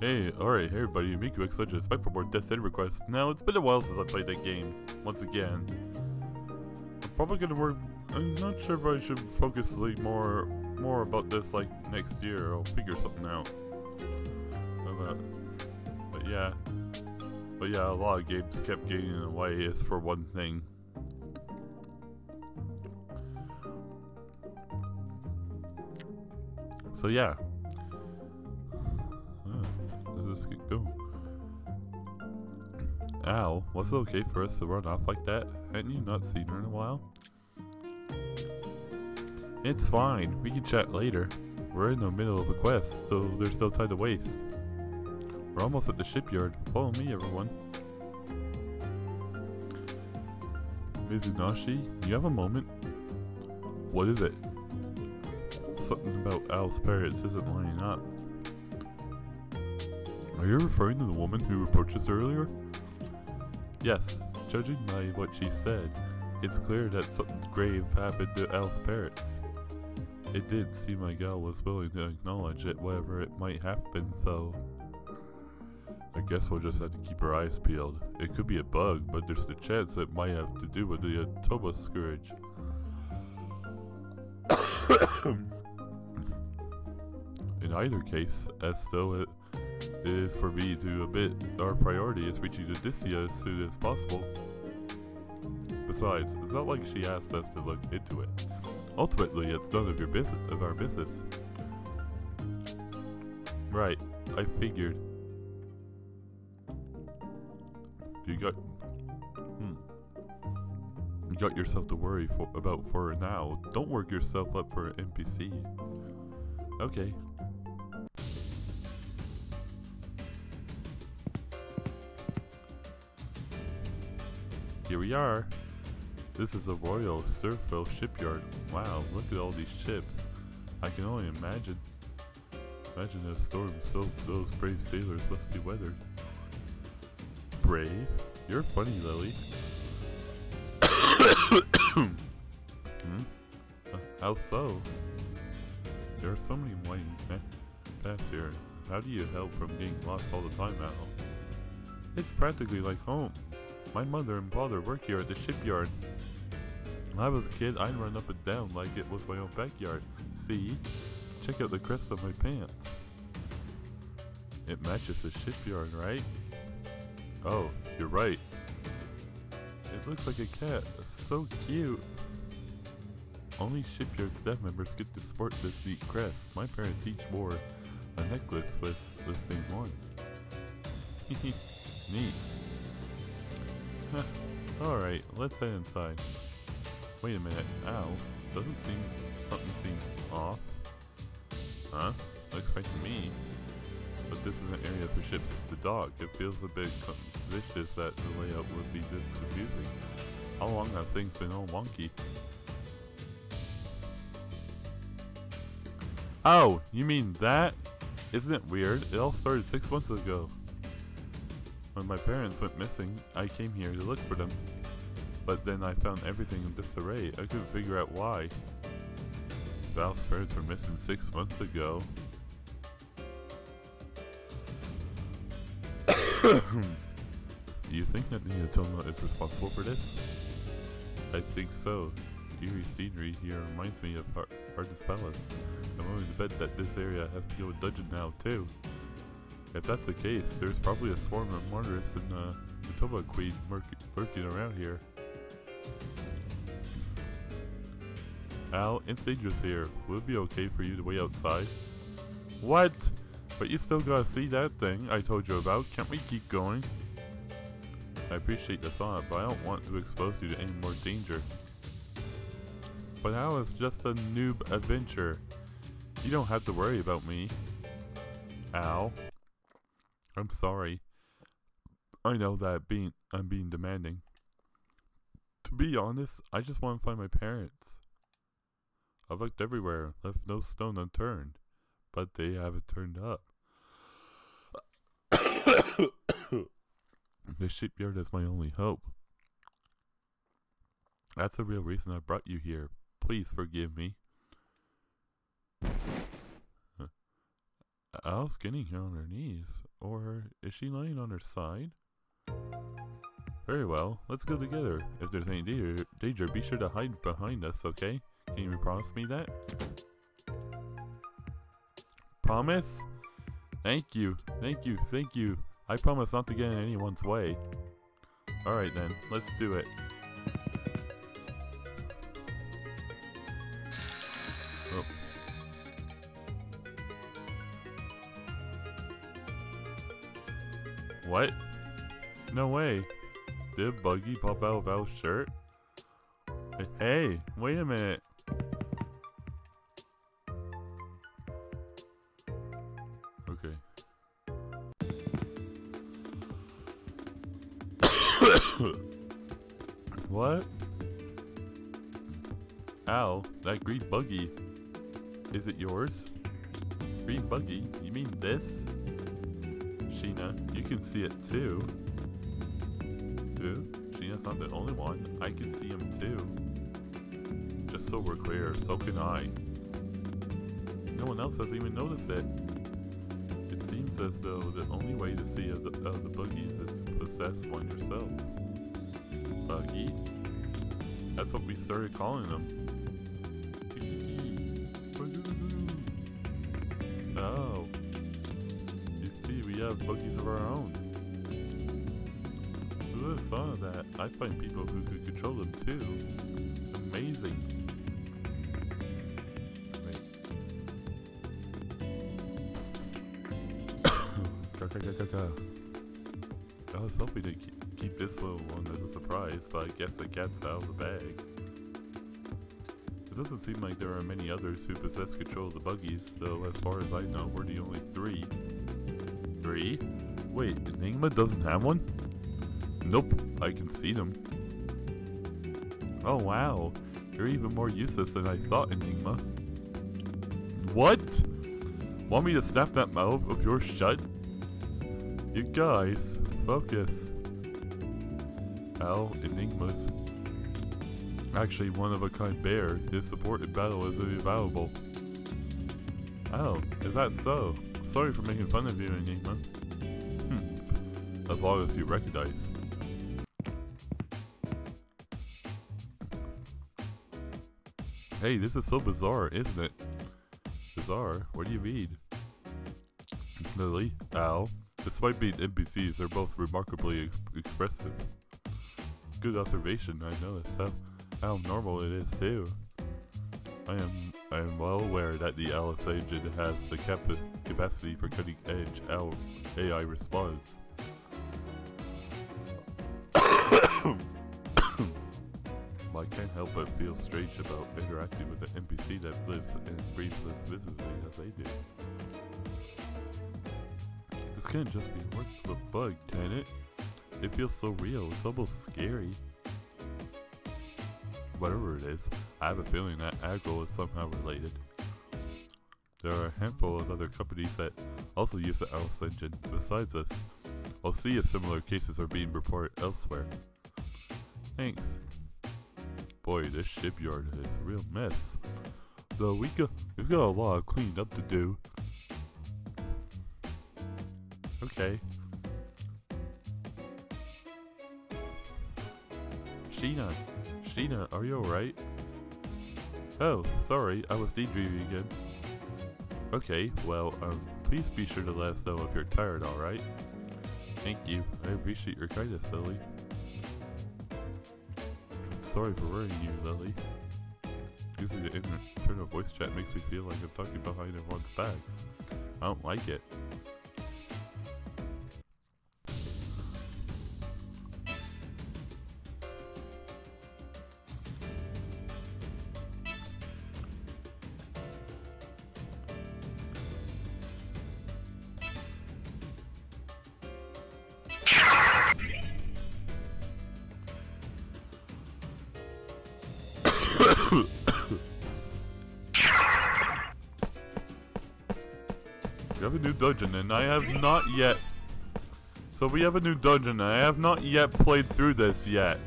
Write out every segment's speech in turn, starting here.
Hey, alright, hey everybody, Miku X Legends, back for more Death End requests. Now, it's been a while since I played that game, once again. I'm probably gonna work, I'm not sure if I should focus like more, more about this like next year, I'll figure something out. But, but yeah, but yeah, a lot of games kept getting in the way as for one thing. So yeah. Let's get go. Al, was it okay for us to run off like that? Hadn't you not seen her in a while? It's fine. We can chat later. We're in the middle of a quest, so there's no time to waste. We're almost at the shipyard. Follow me, everyone. Mizunashi, you have a moment? What is it? Something about Al's parents isn't lining up. Are you referring to the woman who approached us earlier? Yes, judging by what she said, it's clear that something grave happened to Al's parents. It did seem like Al was willing to acknowledge it, whatever it might have been, though. I guess we'll just have to keep our eyes peeled. It could be a bug, but there's the chance it might have to do with the Atoba Scourge. In either case, as though it it is for me to admit our priority is reaching Odysseia as soon as possible. Besides, it's not like she asked us to look into it. Ultimately, it's none of your business of our business. Right, I figured. You got hmm. You got yourself to worry for, about for now. Don't work yourself up for an NPC. Okay, Here we are. This is a Royal Sturfield shipyard. Wow, look at all these ships. I can only imagine. Imagine a storm so those brave sailors must be weathered. Brave? You're funny, Lily. hmm? Uh, how so? There are so many winding paths here. How do you help from getting lost all the time, Al? It's practically like home. My mother and father work here at the shipyard. When I was a kid, I'd run up and down like it was my own backyard. See? Check out the crest of my pants. It matches the shipyard, right? Oh, you're right. It looks like a cat. So cute. Only shipyard staff members get to sport this neat crest. My parents each wore a necklace with the same one. Neat. Alright, let's head inside. Wait a minute, ow. Doesn't seem... something seems off. Huh? Looks to me. But this is an area for ships to dock. It feels a bit vicious that the layout would be this confusing. How long have things been all wonky? Oh, you mean that? Isn't it weird? It all started six months ago. When my parents went missing, I came here to look for them. But then I found everything in disarray. I couldn't figure out why. Val's parents were missing six months ago. Do you think that Neotoma is responsible for this? I think so. Eerie scenery here reminds me of Har Hardest Palace. I'm willing to bet that this area has become a dungeon now, too. If that's the case, there's probably a swarm of martyrs and uh, the Toba Queen lurking around here. Al, it's dangerous here. Will it be okay for you to wait outside? What? But you still gotta see that thing I told you about. Can't we keep going? I appreciate the thought, but I don't want to expose you to any more danger. But Al is just a noob adventure. You don't have to worry about me. Al? I'm sorry. I know that being I'm being demanding. To be honest, I just want to find my parents. I've looked everywhere, left no stone unturned, but they haven't turned up. the shipyard is my only hope. That's the real reason I brought you here. Please forgive me. Al's getting here on her knees. Or is she lying on her side? Very well, let's go together. If there's any danger, danger, be sure to hide behind us, okay? Can you promise me that? Promise? Thank you, thank you, thank you. I promise not to get in anyone's way. Alright then, let's do it. What? No way. Did Buggy pop out of Al's shirt? Hey, wait a minute. Okay. what? Al, that green buggy. Is it yours? Green buggy? You mean this? Shina, you can see it too. Who? Shina's not the only one. I can see him too. Just so we're clear, so can I. No one else has even noticed it. It seems as though the only way to see of the, of the buggies is to possess one yourself. Buggy? That's what we started calling them. Find people who could control them too. Amazing. I was hoping to keep, keep this little one as a surprise, but I guess the cat's out of the bag. It doesn't seem like there are many others who possess control of the buggies, though as far as I know, we're the only three. Three? Wait, Enigma doesn't have one? Nope, I can see them. Oh wow, you're even more useless than I thought, Enigma. What? Want me to snap that mouth of yours shut? You guys, focus. Al, Enigma's actually one of a kind bear. His support in battle is invaluable. Oh, is that so? Sorry for making fun of you, Enigma. Hmm. As long as you recognize. Hey, this is so bizarre, isn't it? Bizarre? What do you mean? Lily, Al, despite being NPCs, they're both remarkably ex expressive. Good observation, I noticed how, how normal it is too. I am I am well aware that the Alice engine has the cap capacity for cutting edge AI response. Can't help but feel strange about interacting with an NPC that lives and breathes as visibly as they do. This can't just be work of a bug, can it? It feels so real, it's almost scary. Whatever it is, I have a feeling that Agro is somehow related. There are a handful of other companies that also use the Alice engine besides us. I'll see if similar cases are being reported elsewhere. Thanks. Boy, this shipyard is a real mess. Though we got, we've got a lot of cleaning up to do. Okay. Shina, Shina, are you alright? Oh, sorry, I was daydreaming again. Okay, well, um, please be sure to let us know if you're tired, alright? Thank you, I appreciate your kindness, Lily. Sorry for worrying you, Lily. Using the internal voice chat makes me feel like I'm talking behind everyone's backs. I don't like it. We have a new dungeon and I have not yet... So we have a new dungeon and I have not yet played through this yet.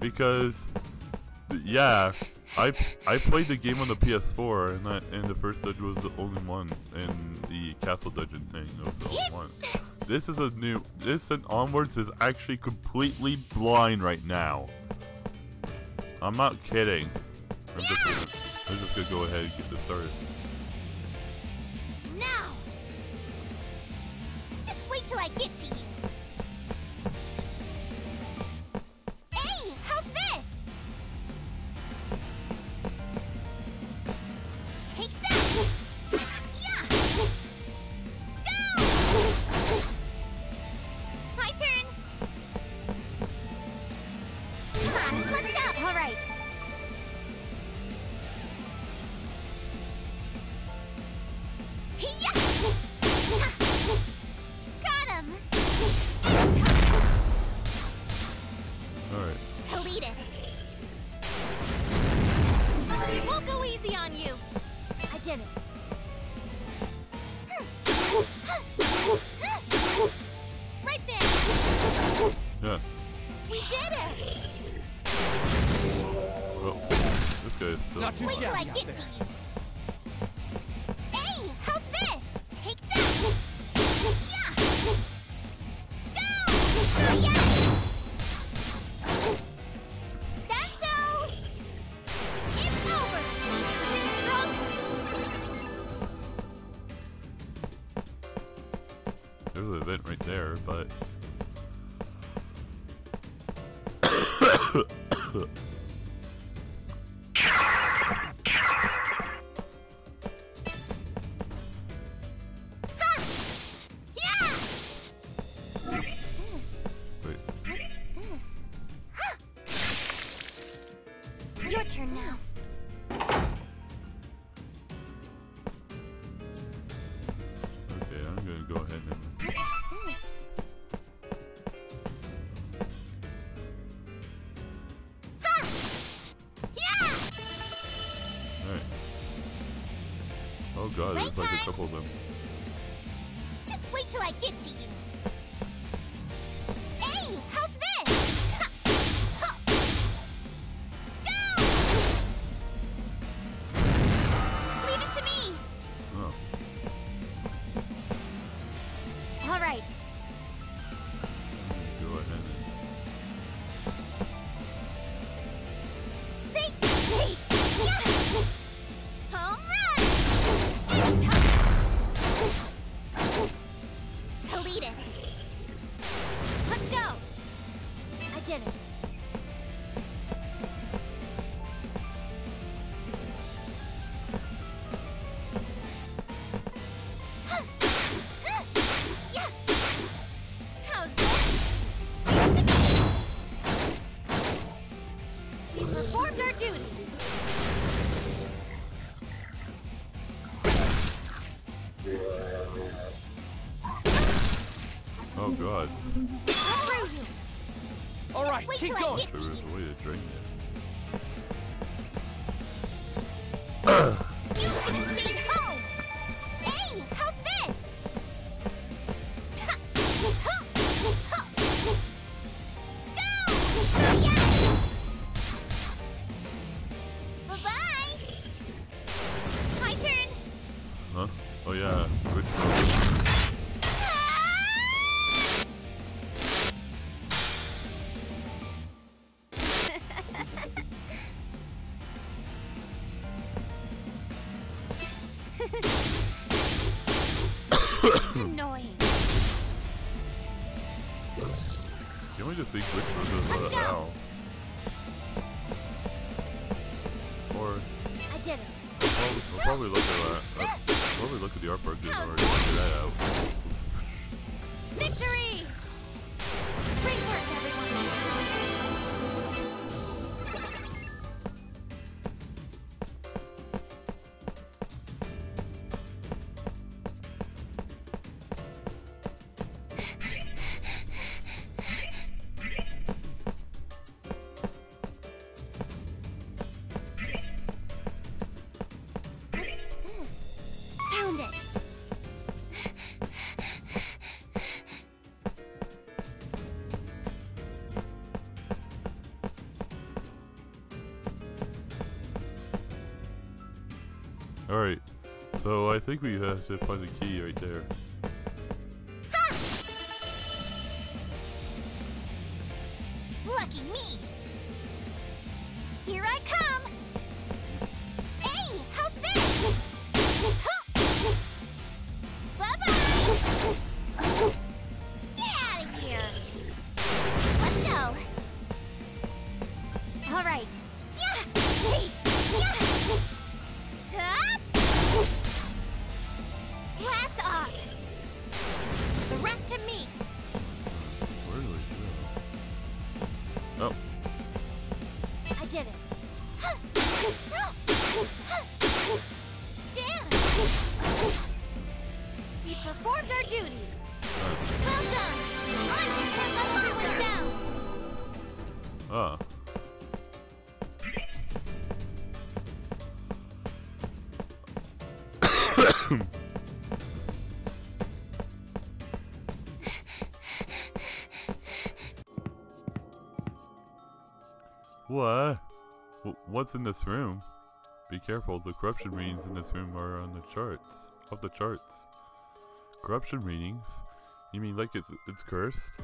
Because... Yeah. I I played the game on the PS4, and that and the first dungeon was the only one, and the castle dungeon thing was the only one. This is a new. This and onwards is actually completely blind right now. I'm not kidding. I'm just gonna, I'm just gonna go ahead and get this started. Not too Wait till I get to you. God, there's like a couple of them. Just wait till I get to you. And. God. Through you. All right, keep going. get to There is a way to drain this. You should have stayed home. Hey, how's this? Go! Yeah! Bye-bye. My turn. Huh? Oh yeah. So I think we have to find the key right there. Lucky me. Here I come. What's in this room? Be careful, the corruption readings in this room are on the charts. Of the charts. Corruption readings? You mean like it's it's cursed?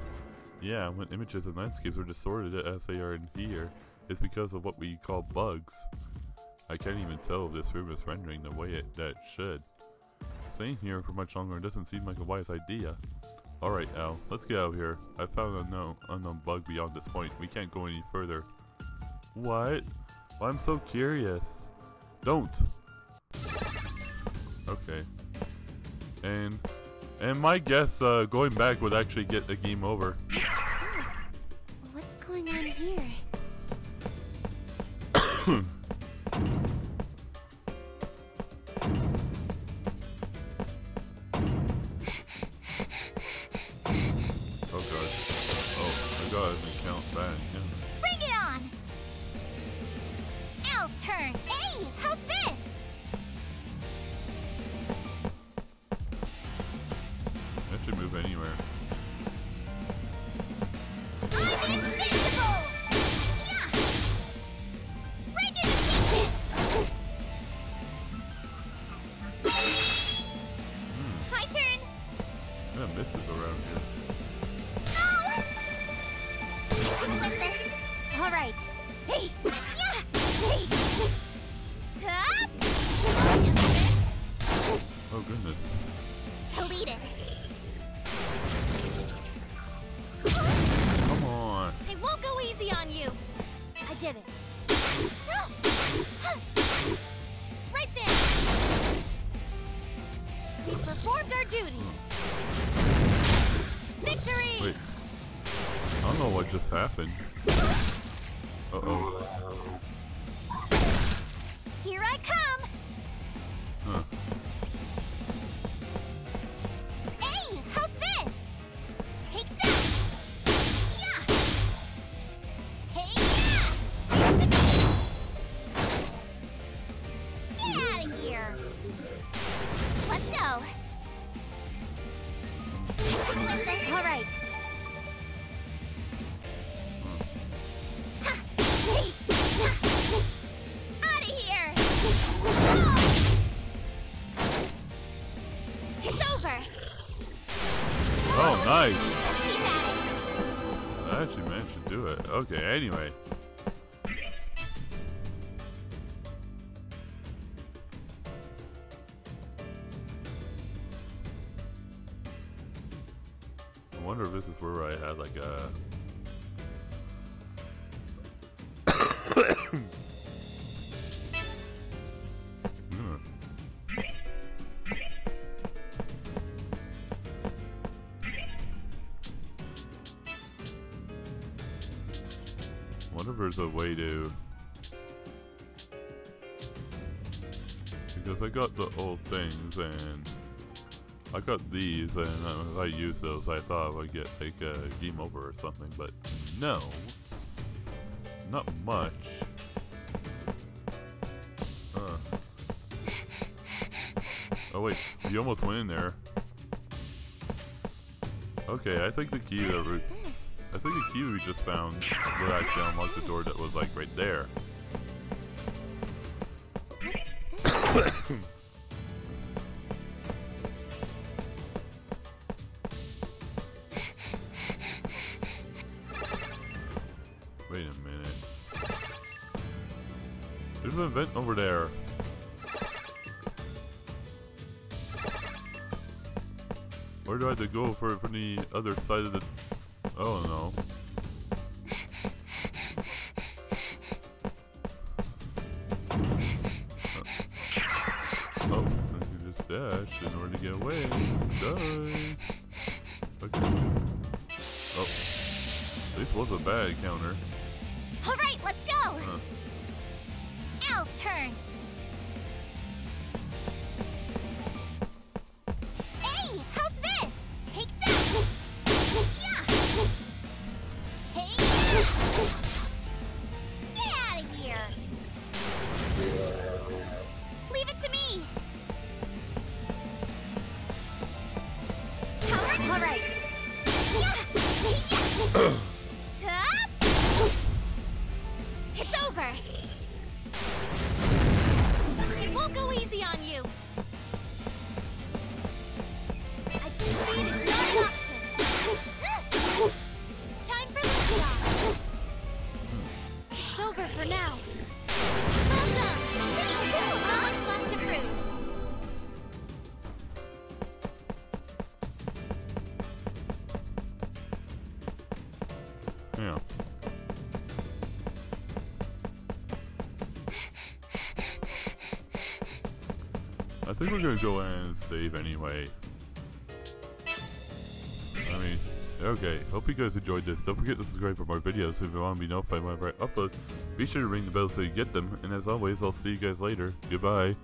Yeah, when images and landscapes are distorted as they are in here, it's because of what we call bugs. I can't even tell if this room is rendering the way it that it should. Staying here for much longer doesn't seem like a wise idea. Alright, Al, let's get out of here. I found a unknown, unknown bug beyond this point. We can't go any further. What? Well, I'm so curious. Don't. Okay. And and my guess, uh, going back would actually get the game over. Did it. Right there. We performed our duty. Victory! Wait. I don't know what just happened. Uh All right. Out of here. It's over. Oh, nice. Keep at it. I actually managed to do it. Okay, anyway. There's a way to. Because I got the old things and I got these, and if I use those, I thought I would get like a game over or something, but no, not much. Uh. Oh wait, you almost went in there. Okay, I think the key that. I think the key we just found would actually unlock the door that was like right there. Wait a minute. There's an event over there. Where do I have to go for, for the other side of the Oh no. Uh, oh, I can just dash in order to get away. Die. Okay. Oh, this was a bad counter. All right, let's go. Huh. Al's turn. Think we're gonna go and save anyway. I mean, okay. Hope you guys enjoyed this. Don't forget to subscribe for more videos if you want to be notified whenever I upload. Be sure to ring the bell so you get them. And as always, I'll see you guys later. Goodbye.